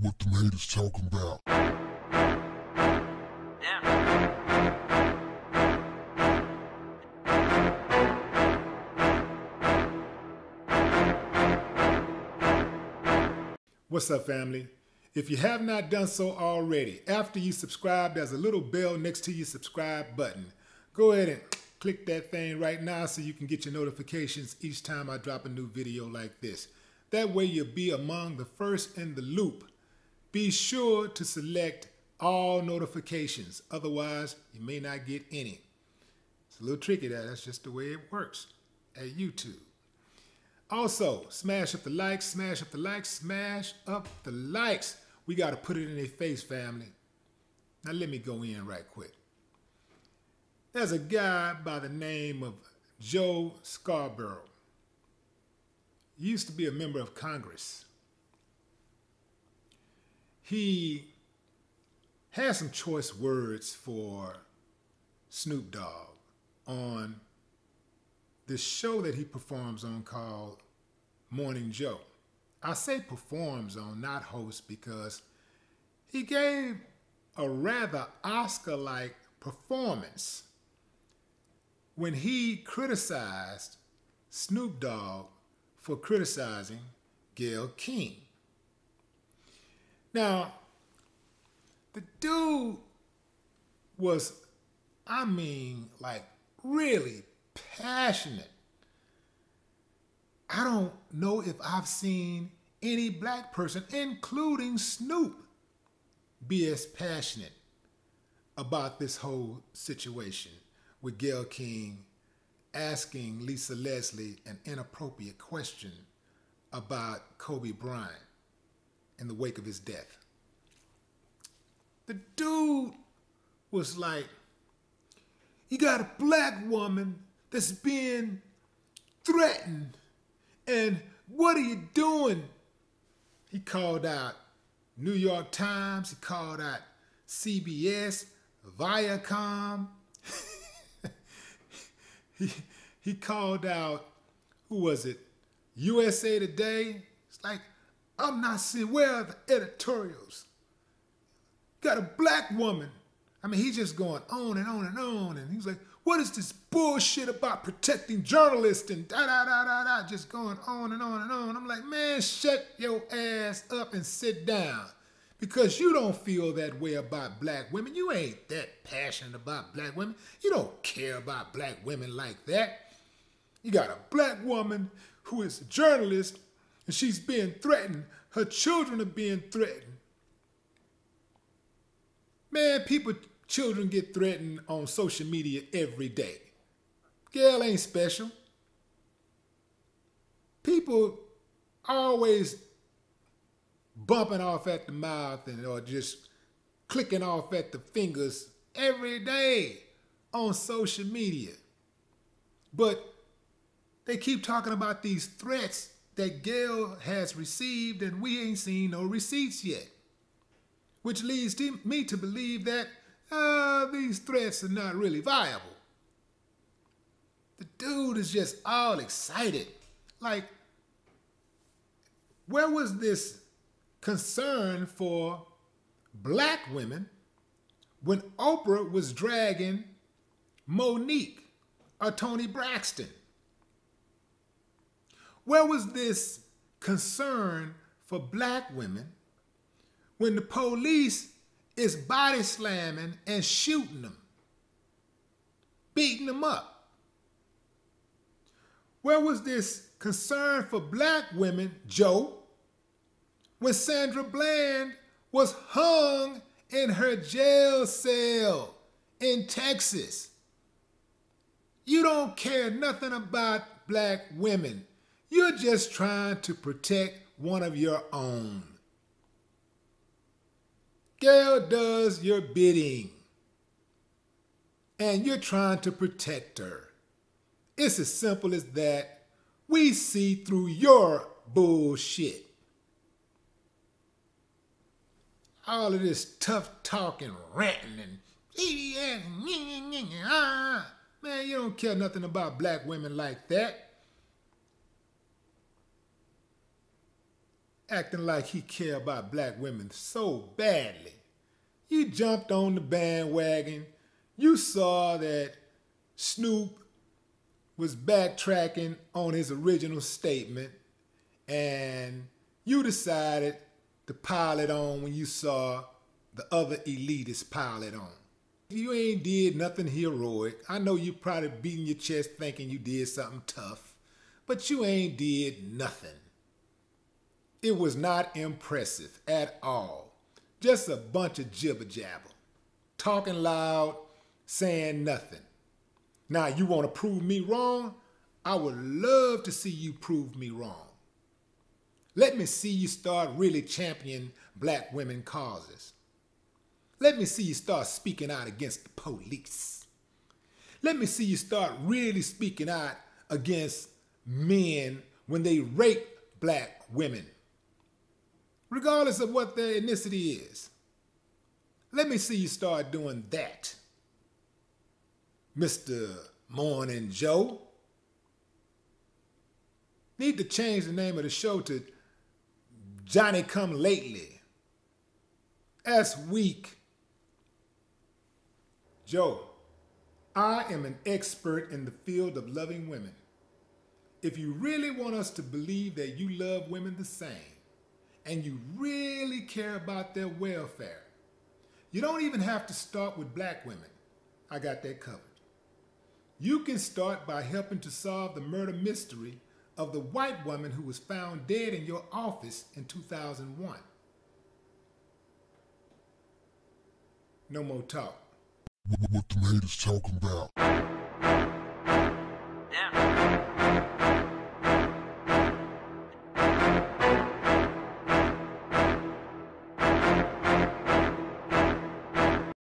what them haters talking about. What's up, family? If you have not done so already, after you subscribe, there's a little bell next to your subscribe button. Go ahead and click that thing right now so you can get your notifications each time I drop a new video like this. That way you'll be among the first in the loop. Be sure to select all notifications, otherwise you may not get any. It's a little tricky that, that's just the way it works at YouTube. Also, smash up the likes, smash up the likes, smash up the likes. We got to put it in their face, family. Now, let me go in right quick. There's a guy by the name of Joe Scarborough. He used to be a member of Congress. He has some choice words for Snoop Dogg on this show that he performs on called Morning Joe. I say performs on, not host, because he gave a rather Oscar like performance when he criticized Snoop Dogg for criticizing Gayle King. Now, the dude was, I mean, like really passionate. I don't know if I've seen any black person, including Snoop, be as passionate about this whole situation with Gayle King asking Lisa Leslie an inappropriate question about Kobe Bryant in the wake of his death. The dude was like, you got a black woman that's being threatened. And what are you doing? He called out New York Times, he called out CBS, Viacom. he, he called out, who was it? USA Today. It's like, I'm not seeing, where are the editorials? Got a black woman. I mean, he's just going on and on and on. And he's like, what is this bullshit about protecting journalists and da da da da da, just going on and on and on? I'm like, man, shut your ass up and sit down. Because you don't feel that way about black women. You ain't that passionate about black women. You don't care about black women like that. You got a black woman who is a journalist and she's being threatened. Her children are being threatened. Man, people Children get threatened on social media every day. Gayle ain't special. People always bumping off at the mouth and or just clicking off at the fingers every day on social media. But they keep talking about these threats that Gayle has received and we ain't seen no receipts yet. Which leads to me to believe that uh, these threats are not really viable. The dude is just all excited. Like, where was this concern for black women when Oprah was dragging Mo'Nique or Toni Braxton? Where was this concern for black women when the police is body slamming and shooting them, beating them up. Where was this concern for black women, Joe, when Sandra Bland was hung in her jail cell in Texas? You don't care nothing about black women. You're just trying to protect one of your own. Gayle does your bidding. And you're trying to protect her. It's as simple as that. We see through your bullshit. All of this tough talking, ranting, and ah. man, you don't care nothing about black women like that. Acting like he care about black women so badly. You jumped on the bandwagon. You saw that Snoop was backtracking on his original statement, and you decided to pile it on when you saw the other elitists pile it on. You ain't did nothing heroic. I know you probably beating your chest thinking you did something tough, but you ain't did nothing. It was not impressive at all. Just a bunch of jibber jabber, talking loud, saying nothing. Now, you want to prove me wrong? I would love to see you prove me wrong. Let me see you start really championing black women causes. Let me see you start speaking out against the police. Let me see you start really speaking out against men when they rape black women, regardless of what their ethnicity is. Let me see you start doing that. Mr. Morning Joe. Need to change the name of the show to Johnny Come Lately. That's weak. Joe, I am an expert in the field of loving women. If you really want us to believe that you love women the same, and you really care about their welfare, you don't even have to start with black women. I got that covered. You can start by helping to solve the murder mystery of the white woman who was found dead in your office in 2001. No more talk. What, the haters talking about?